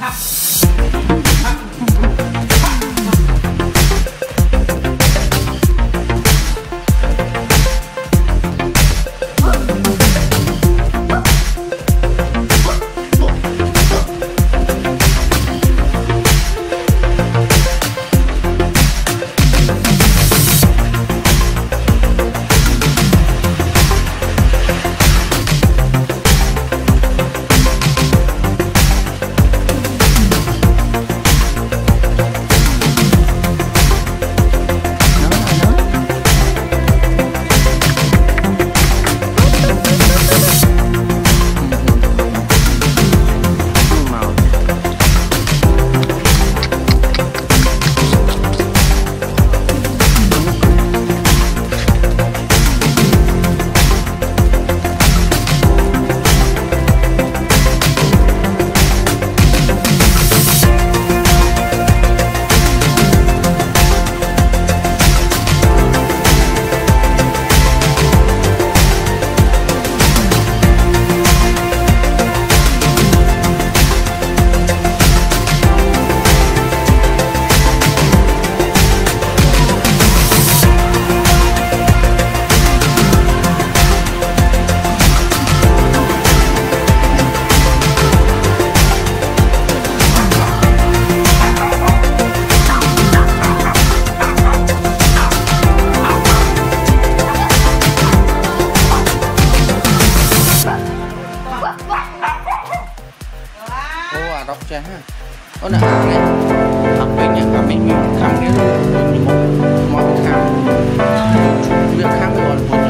Ha! ចាស់ហ្នឹងអូនអានេះអត់ពេញនេះអាមីមានខាងនេះខ្ញុំមកមកខាងវាខាងវាអត់ពុន